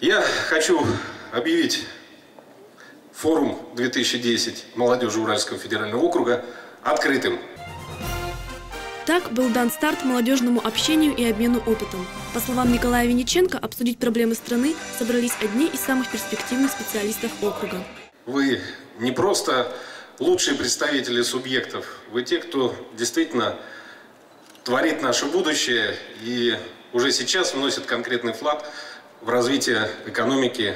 Я хочу объявить форум 2010 молодежи Уральского федерального округа открытым. Так был дан старт молодежному общению и обмену опытом. По словам Николая Винниченко, обсудить проблемы страны собрались одни из самых перспективных специалистов округа. Вы не просто лучшие представители субъектов, вы те, кто действительно творит наше будущее и уже сейчас вносит конкретный вклад в развитие экономики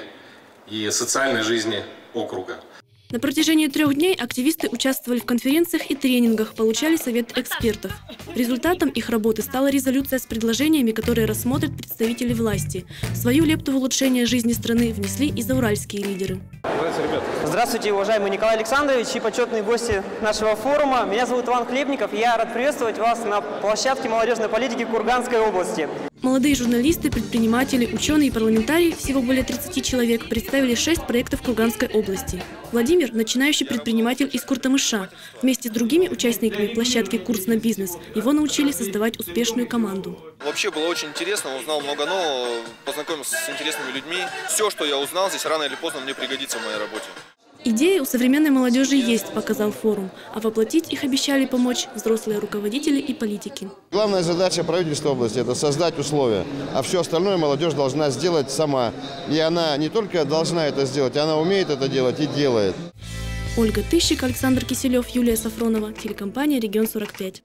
и социальной жизни округа. На протяжении трех дней активисты участвовали в конференциях и тренингах, получали совет экспертов. Результатом их работы стала резолюция с предложениями, которые рассмотрят представители власти. Свою лепту в улучшение жизни страны внесли и зауральские лидеры. Здравствуйте, уважаемый Николай Александрович и почетные гости нашего форума. Меня зовут Иван Хлебников, и я рад приветствовать вас на площадке молодежной политики Курганской области. Молодые журналисты, предприниматели, ученые и парламентарии, всего более 30 человек, представили шесть проектов Курганской области. Владимир – начинающий предприниматель из Куртамыша. Вместе с другими участниками площадки «Курс на бизнес» его научили создавать успешную команду. Вообще было очень интересно, узнал много нового, познакомился с интересными людьми. Все, что я узнал здесь, рано или поздно мне пригодится в моей работе. Идеи у современной молодежи есть, показал форум, а воплотить их обещали помочь взрослые руководители и политики. Главная задача правительства области – это создать условия, а все остальное молодежь должна сделать сама. И она не только должна это сделать, она умеет это делать и делает. Ольга Тыщик, Александр Киселев, Юлия Сафронова, телекомпания «Регион 45».